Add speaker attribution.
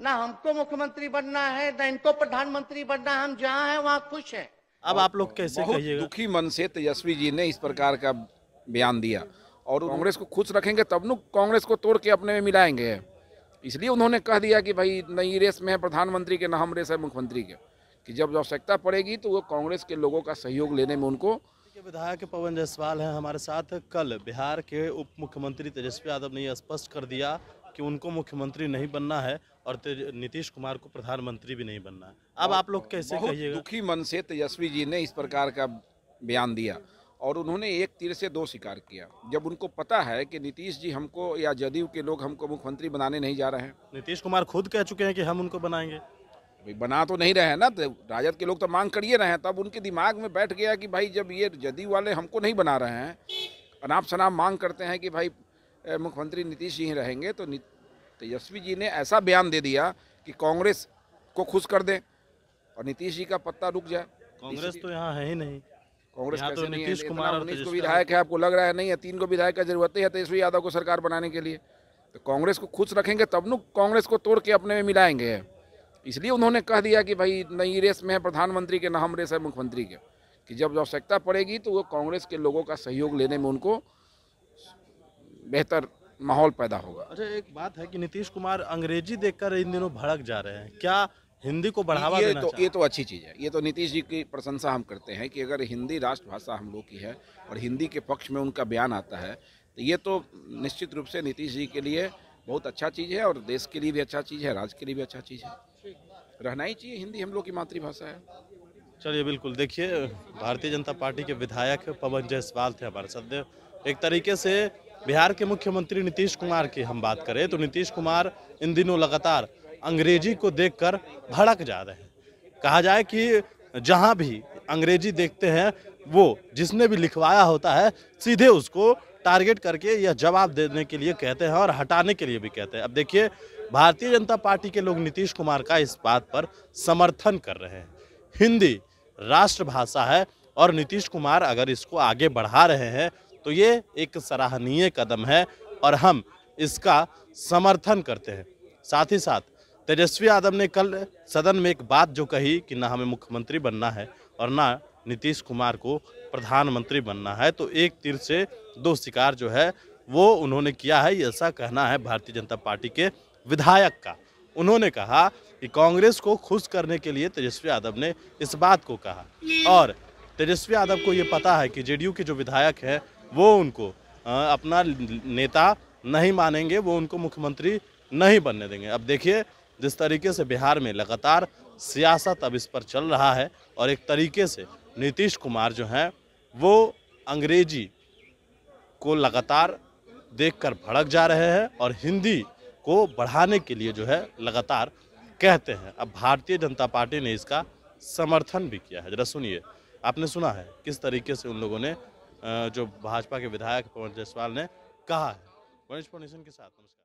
Speaker 1: ना हमको मुख्यमंत्री बनना है ना इनको प्रधानमंत्री बनना है हम जहाँ है वहाँ खुश है।
Speaker 2: अब आप लोग कैसे कहिएगा?
Speaker 3: दुखी मन से तेजस्वी जी ने इस प्रकार का बयान दिया। और कांग्रेस को खुश रखेंगे तब न कांग्रेस को तोड़ के अपने में मिलाएँगे। इसलिए उन्होंने कह दिया कि भाई नई रेस में है प्रधानमंत्री के न हम रेस है मुख्यमंत्री के। कि जब आवश्यकता पड़ेगी तो वो कांग्रेस के लोगों का सहयोग लेने में उनको
Speaker 2: विधायक पवन जायसवाल हैं हमारे साथ। कल बिहार के उप मुख्यमंत्री तेजस्वी यादव ने यह स्पष्ट कर दिया कि उनको मुख्यमंत्री नहीं बनना है। और नीतीश कुमार को प्रधानमंत्री भी नहीं बनना। अब आप लोग कैसे कहिएगा?
Speaker 3: दुखी मन से तेजस्वी जी ने इस प्रकार का बयान दिया और उन्होंने एक तीर से दो शिकार किया। जब उनको पता है कि नीतीश जी हमको या जदयू के लोग हमको मुख्यमंत्री बनाने नहीं जा रहे हैं।
Speaker 2: नीतीश कुमार खुद कह चुके हैं कि हम उनको बनाएँगे।
Speaker 3: भाई बना तो नहीं रहे हैं ना तो राजद के लोग तो मांग करिए रहे हैं। तब उनके दिमाग में बैठ गया कि भाई जब ये जदयू वाले हमको नहीं बना रहे हैं अनाप शनाप मांग करते हैं कि भाई मुख्यमंत्री नीतीश जी ही रहेंगे तो तेजस्वी जी ने ऐसा बयान दे दिया कि कांग्रेस को खुश कर दें और नीतीश जी का पत्ता रुक जाए।
Speaker 2: कांग्रेस तो यहाँ है ही नहीं।
Speaker 3: कांग्रेस
Speaker 2: तो
Speaker 3: नहीं
Speaker 2: नीतीश कुमार
Speaker 3: उन्नीस को विधायक है आपको लग रहा है नहीं है? तीन को विधायक का ज़रूरत है तेजस्वी यादव को सरकार बनाने के लिए। तो कांग्रेस को खुश रखेंगे तब न कांग्रेस को तोड़ के अपने में मिलाएँगे। इसलिए उन्होंने कह दिया कि भाई नई रेस में है प्रधानमंत्री के न हम रेस है मुख्यमंत्री के। कि जब आवश्यकता पड़ेगी तो वो कांग्रेस के लोगों का सहयोग लेने में उनको बेहतर माहौल पैदा होगा।
Speaker 2: अच्छा एक बात है कि नीतीश कुमार अंग्रेज़ी देखकर इन दिनों भड़क जा रहे हैं। क्या हिंदी को बढ़ावा
Speaker 3: ये
Speaker 2: देना
Speaker 3: तो ये तो अच्छी चीज़ है। ये तो नीतीश जी की प्रशंसा हम करते हैं कि अगर हिंदी राष्ट्रभाषा हम लोग की है और हिंदी के पक्ष में उनका बयान आता है तो ये तो निश्चित रूप से नीतीश जी के लिए बहुत अच्छा चीज़ है और देश के लिए भी अच्छा चीज़ है राज्य के लिए भी अच्छा चीज़ है। रहना ही चाहिए हिंदी हम लोग की मातृभाषा है।
Speaker 2: चलिए बिल्कुल। देखिए भारतीय जनता पार्टी के विधायक पवन जायसवाल थे हमारे साथ। एक तरीके से बिहार के मुख्यमंत्री नीतीश कुमार की हम बात करें तो नीतीश कुमार इन दिनों लगातार अंग्रेज़ी को देखकर भड़क जा रहे हैं। कहा जाए कि जहाँ भी अंग्रेज़ी देखते हैं, वो जिसने भी लिखवाया होता है, सीधे उसको टारगेट करके यह जवाब देने के लिए कहते हैं और हटाने के लिए भी कहते हैं। अब देखिए, भारतीय जनता पार्टी के लोग नीतीश कुमार का इस बात पर समर्थन कर रहे हैं। हिंदी राष्ट्रभाषा है और नीतीश कुमार अगर इसको आगे बढ़ा रहे हैं तो ये एक सराहनीय कदम है और हम इसका समर्थन करते हैं। साथ ही साथ, तेजस्वी यादव ने कल सदन में एक बात जो कही कि ना हमें मुख्यमंत्री बनना है और ना नीतीश कुमार को प्रधानमंत्री बनना है तो एक तीर से दो शिकार जो है, वो उन्होंने किया है ऐसा कहना है भारतीय जनता पार्टी के विधायक का। उन्होंने कहा कि कांग्रेस को खुश करने के लिए तेजस्वी यादव ने इस बात को कहा। और तेजस्वी यादव को ये पता है कि जेडीयू के जो विधायक हैं वो उनको अपना नेता नहीं मानेंगे, वो उनको मुख्यमंत्री नहीं बनने देंगे। अब देखिए, जिस तरीके से बिहार में लगातार सियासत अब इस पर चल रहा है और एक तरीके से नीतीश कुमार जो हैं, वो अंग्रेज़ी को लगातार देखकर भड़क जा रहे हैं और हिंदी को बढ़ाने के लिए जो है लगातार कहते हैं। अब भारतीय जनता पार्टी ने इसका समर्थन भी किया है। जरा सुनिए, आपने सुना है किस तरीके से उन लोगों ने जो भाजपा के विधायक पवन जायसवाल ने कहा है। फाउंडेशन के साथ नमस्कार।